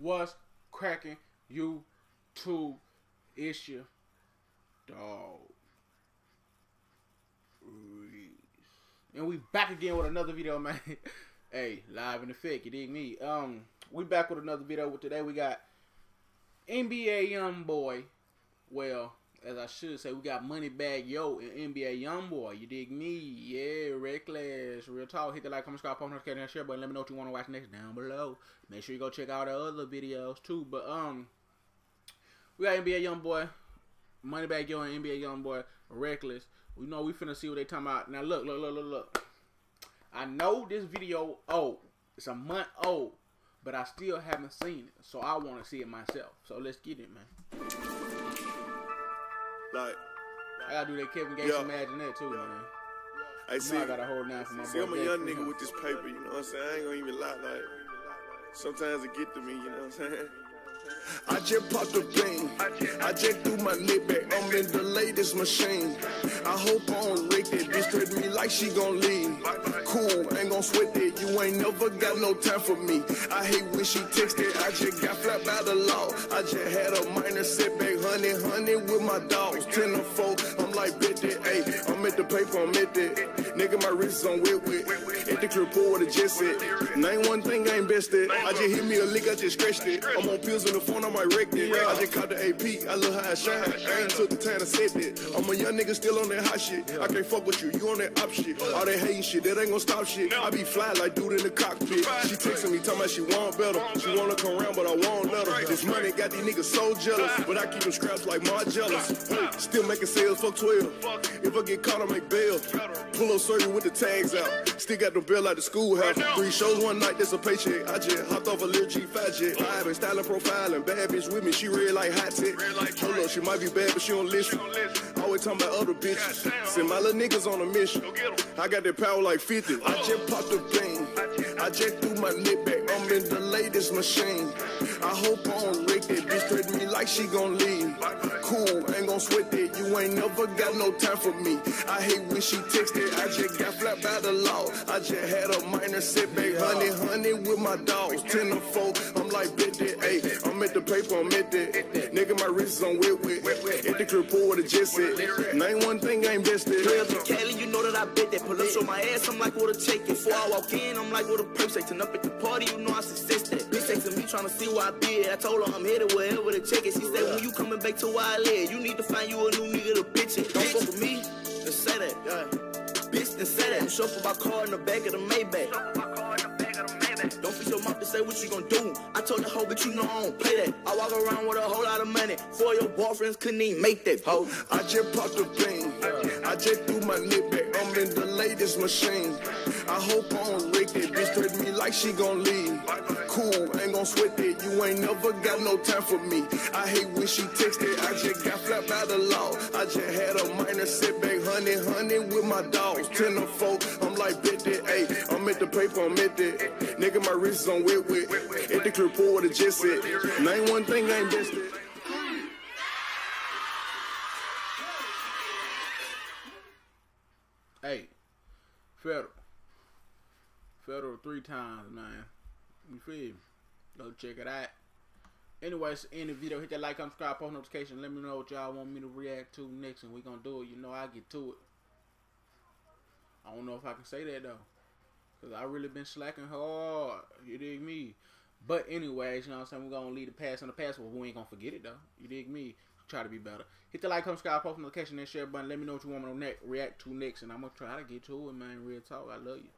What's cracking YouTube issue? Dog. And we back again with another video, man. hey, live in effect, you dig me? Um, we back with another video. With Today we got NBA Young Boy. Well, as I should say, we got Moneybagg Yo and NBA Young Boy. You dig me? Yeah, reckless, real talk. Hit the like, comment, subscribe, post notification, and share button. Let me know what you want to watch next down below. Make sure you go check out the other videos too. But um, we got NBA Young Boy, Moneybagg Yo and NBA Young Boy, reckless. We know we finna see what they talking about. Now look, look, look, look, look. I know this video old. It's a month old, but I still haven't seen it, so I want to see it myself. So let's get it, man. Like, I gotta do that Kevin Gates Yeah. imagine that too, man. I You see. I gotta hold down for my See, I'm a young nigga with this paper, you know what I'm saying? I ain't gonna even lie, like, sometimes it get to me, you know what I'm saying? I just popped a bean. I just threw my neck back. I'm in the latest machine. I hope I don't wreck that bitch. Treat me like she gon' leave. Cool, ain't gon' sweat that. You ain't never got no time for me. I hate when she texted. I just got flapped by the law. I just had a minor setback. Honey with my dogs. Ten to four. Like, bet that. Hey, I'm at the paper. I'm at that. Nigga, my wrist is on wet wet. At the crib, pour with a jet set. Name one thing I ain't best at. I just hit me a lick. I just scratched it. I'm on pills on the phone. I might wreck it. I just caught the AP. I look how I shine. I ain't took the time to set it. I'm a young nigga still on that hot shit. I can't fuck with you. You on that op shit. All that hating shit. That ain't gonna stop shit. I be fly like dude in the cockpit. She texting me, talking about she want better. She wanna come around, but I won't let her. This money got these niggas so jealous. But I keep them scraps like Marcellus. Hey, still making sales, fuck 12. If I get caught, I make bail. Pull up surgery with the tags out. Still got the bill like the schoolhouse. Three shows one night, that's a paycheck. I just hopped off a little G5 jet. Vibing, styling, profiling. Bad bitch with me, she real like hot tech. Hold up, she might be bad, but she don't listen. Always talking about other bitches. Send my little niggas on a mission. I got that power like 50. I just popped the bean. I just threw my neck back. I'm in the latest machine. I hope I don't wreck that bitch. Treat me like she gon' leave. Cool, ain't gon' sweat it. You ain't never got no time for me. I hate when she texted. I just got flat by the law. I just had a minor setback. Honey, honey with my dogs. 10 to 4. I'm like, bitch. Hey, I'm at the paper. I'm at that. Is on wet wet. At the crib, pour with a jet set. Name one thing I ain't. To Cali, you know that I bet that. Pull up, show my ass, I'm like, what a check. Before I walk in, I'm like, what a purse. Turn up at the party, you know I success that. Bitch texting me, trying to see where I at. I told her I'm headed wherever to check it. She said, when you coming back to where I live, you need to find you a new nigga to bitch it. Don't fuck with me, then say that. Yeah. Bitch, then say that. Shuffle my car in the back of the Maybach. Don't fix your mouth to say what you gon' do. I told the hoe, but you know I don't play that. I walk around with a whole lot of money. Four of your boyfriends couldn't even make that, hoe. I just popped the bean. I just threw my neck back. I'm in the latest machine. I hope I don't wreck that bitch. Treat me like she gon' leave. Cool, ain't gon' sweat that. You ain't never got no time for me. I hate when she texted. I just got flat by the law. I just had a minor setback. Honey, honey with my dogs. 10 to 4. I'm like, that. Hey, I'm at the paper. I'm at that. My on wet wet. At the with a jet set. Name one thing I ain't best at. Hey, federal, federal three times, man. You feel me? Go check it out. Anyways, in the video, hit that like, subscribe, post notification. Let me know what y'all want me to react to next, and we gonna do it. You know, I get to it. I don't know if I can say that though, cause I really been slacking hard. You dig me? But anyways, you know what I'm saying? We're gonna leave the past in the past, but we ain't gonna forget it though. You dig me? Try to be better. Hit the like, comment, subscribe, post notification, and share button. Let me know what you want me to react to next, and I'm gonna try to get to it, man. Real talk. I love you.